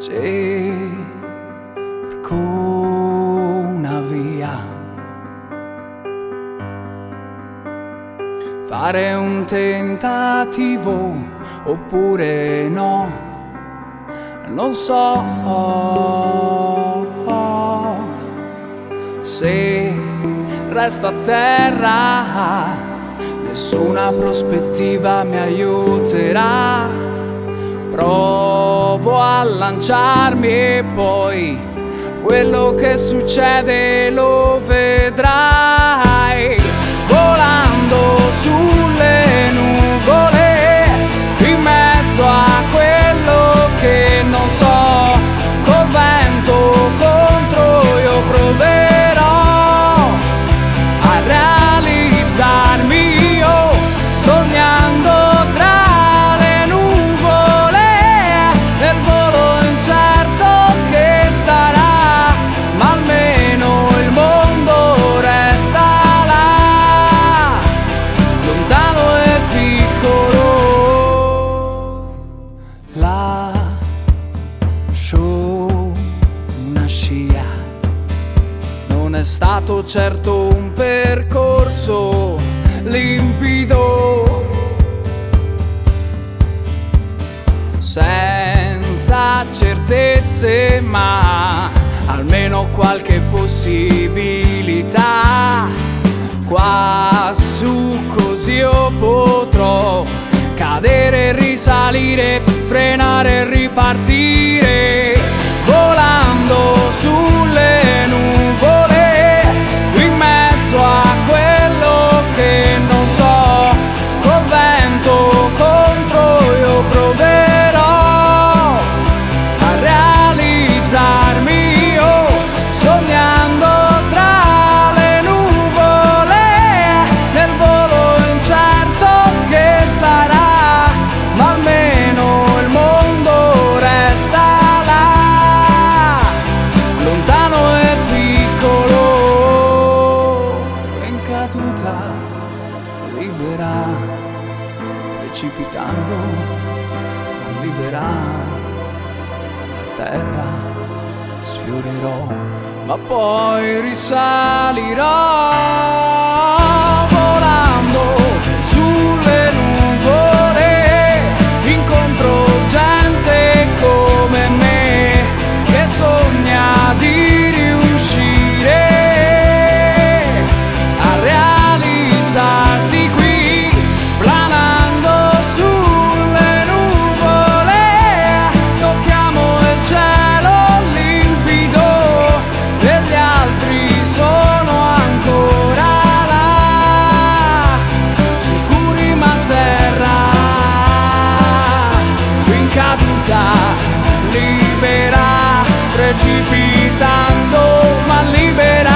cerco una via. Fare un tentativo oppure no, non so se resto a terra, nessuna prospettiva mi aiuterà Provo lanciarmi e poi quello che succede lo vedrai è stato certo un percorso limpido, senza certezze, ma almeno qualche possibilità. Qua su così io potrò cadere, risalire, frenare e ripartire, libera, precipitando, ma libera la terra sfiorerò, ma poi risalirò. precipitando, ma libera.